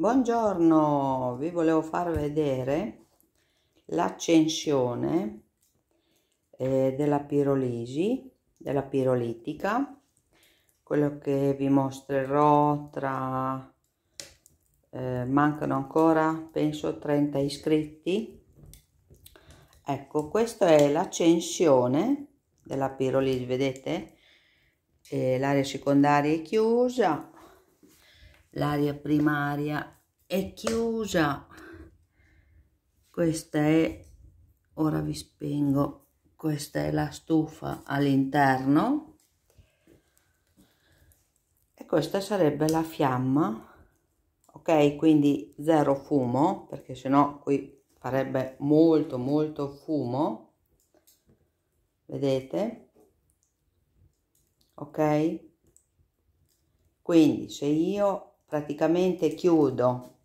Buongiorno, vi volevo far vedere l'accensione eh, della pirolisi, della pirolitica, quello che vi mostrerò tra, eh, mancano ancora penso 30 iscritti. Ecco, questa è l'accensione della pirolisi, vedete? Eh, l'area secondaria è chiusa, l'area primaria è chiusa. Questa è ora vi spengo questa è la stufa all'interno. E questa sarebbe la fiamma ok? Quindi zero fumo perché sennò qui farebbe molto molto fumo. Vedete? Ok? Quindi se io praticamente chiudo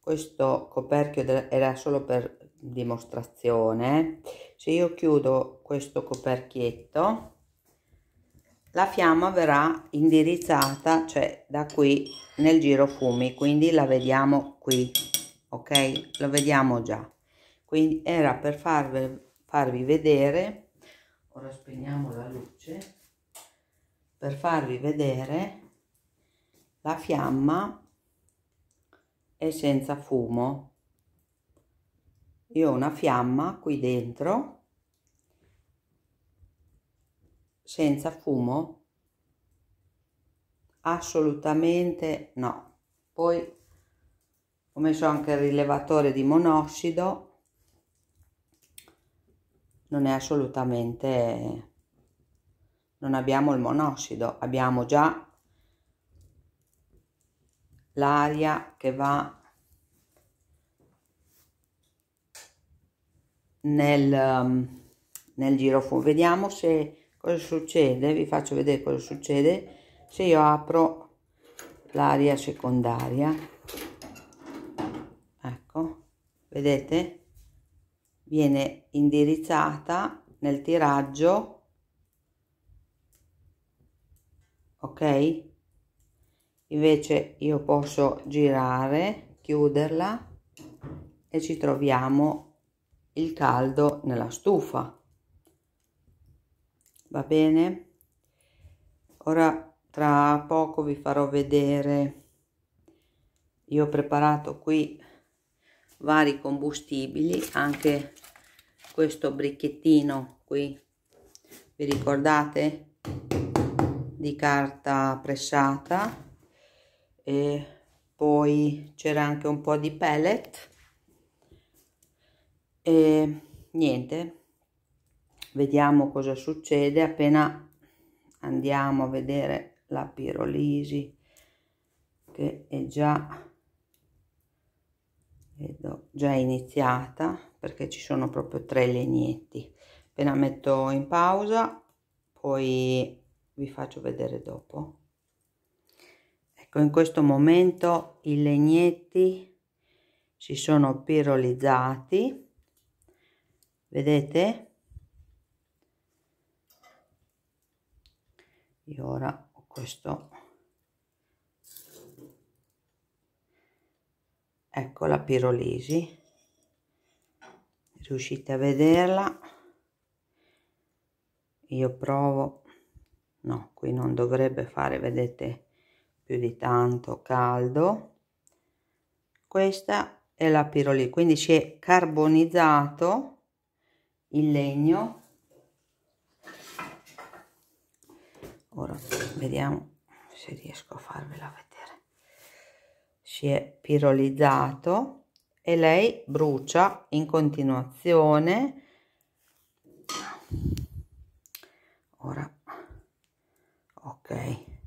questo coperchio era solo per dimostrazione. Se io chiudo questo coperchietto la fiamma verrà indirizzata cioè da qui nel giro fumi. Quindi la vediamo qui ok? Lo vediamo già. Quindi era per farvi, farvi vedere ora spegniamo la luce per farvi vedere la fiamma è senza fumo. Io ho una fiamma qui dentro senza fumo? Assolutamente no. Poi ho messo anche il rilevatore di monossido. Non è assolutamente non abbiamo il monossido abbiamo già l'aria che va nel, um, nel girofumo. Vediamo se cosa succede, vi faccio vedere cosa succede se io apro l'aria secondaria. Ecco, vedete? Viene indirizzata nel tiraggio, ok? Invece io posso girare chiuderla e ci troviamo il caldo nella stufa. Va bene? Ora tra poco vi farò vedere. Io ho preparato qui vari combustibili anche questo bricchettino qui. Vi ricordate? Di carta pressata e poi c'era anche un po' di pellet. E niente vediamo cosa succede. Appena andiamo a vedere la pirolisi che è già vedo già iniziata perché ci sono proprio tre legnetti. Appena metto in pausa poi vi faccio vedere dopo ecco in questo momento i legnetti si sono pirolizzati. Vedete? Io ora ho questo. Ecco la pirolisi. Riuscite a vederla? Io provo. No qui non dovrebbe fare vedete più di tanto caldo. Questa è la pirolina quindi si è carbonizzato il legno. Ora vediamo se riesco a farvela vedere. Si è pirolizzato e lei brucia in continuazione. Ora ok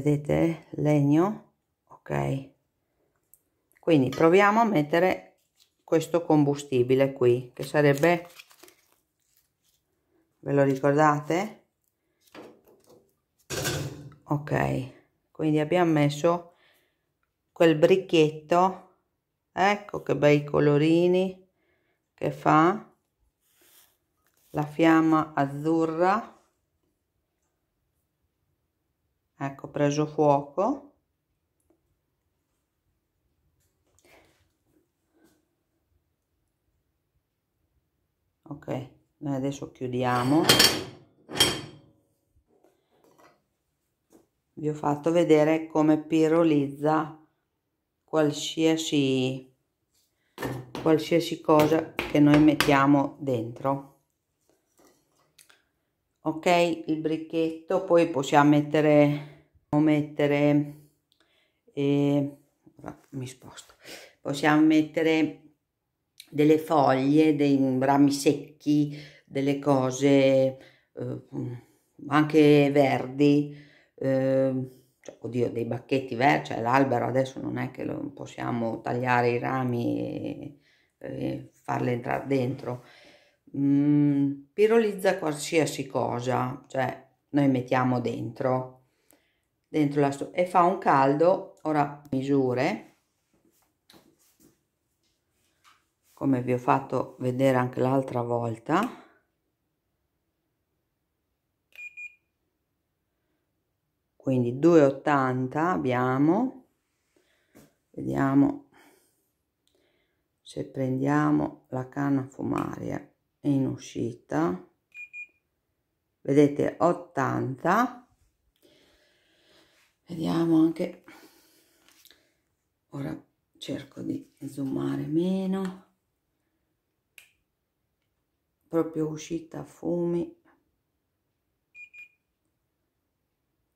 vedete? Legno ok. Quindi proviamo a mettere questo combustibile qui che sarebbe ve lo ricordate? Ok quindi abbiamo messo quel bricchetto ecco che bei colorini che fa la fiamma azzurra ecco preso fuoco. Ok noi adesso chiudiamo. Vi ho fatto vedere come pirolizza qualsiasi qualsiasi cosa che noi mettiamo dentro ok il bricchetto poi possiamo mettere mettere eh, mi sposto. Possiamo mettere delle foglie dei rami secchi delle cose eh, anche verdi eh, cioè, oddio dei bacchetti verdi cioè l'albero adesso non è che lo possiamo tagliare i rami e, e farle entrare dentro mm, pirolizza qualsiasi cosa, cioè noi mettiamo dentro, dentro la e fa un caldo, ora misure, come vi ho fatto vedere anche l'altra volta, quindi 2,80 abbiamo, vediamo se prendiamo la canna fumaria in uscita. Vedete 80 vediamo anche. Ora cerco di zoomare meno. Proprio uscita fumi.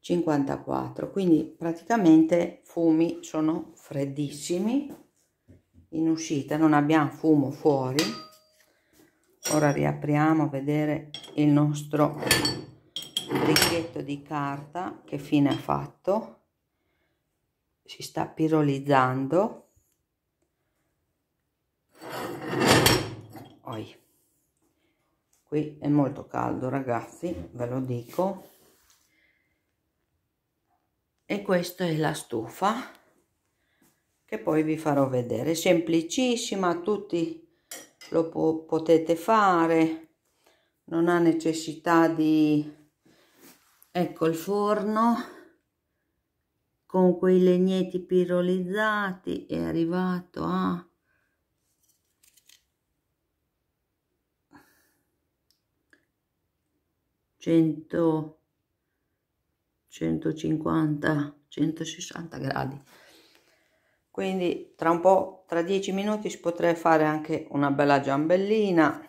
54 quindi praticamente fumi sono freddissimi. In uscita non abbiamo fumo fuori ora riapriamo a vedere il nostro bricchetto di carta che fine ha fatto. Si sta pirolizzando. Oi. qui è molto caldo ragazzi ve lo dico. E questa è la stufa che poi vi farò vedere. Semplicissima tutti lo po potete fare. Non ha necessità di ecco il forno con quei legnetti pirolizzati è arrivato a cento 150 160 gradi quindi tra un po' tra dieci minuti si potrebbe fare anche una bella giambellina.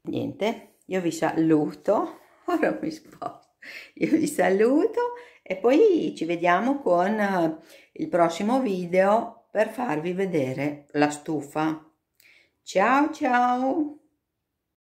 Niente io vi saluto ora mi sposto. Io vi saluto e poi ci vediamo con eh, il prossimo video per farvi vedere la stufa. Ciao ciao